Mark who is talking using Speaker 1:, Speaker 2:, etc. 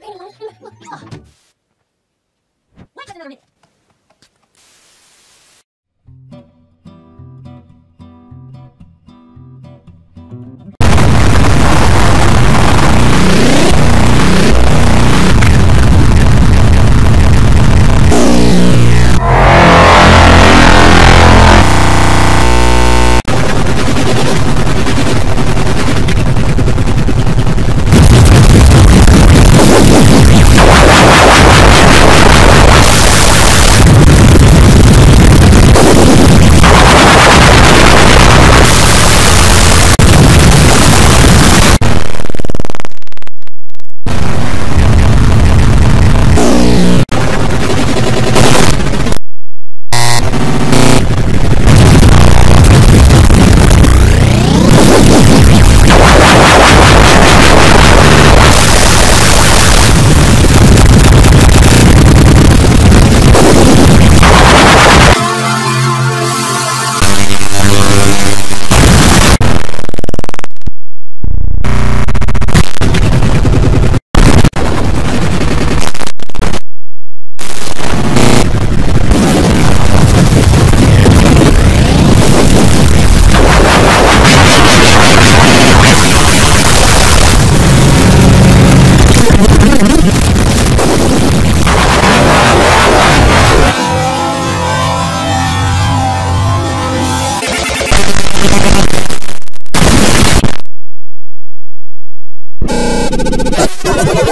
Speaker 1: Wait for another minute. Oh, my God.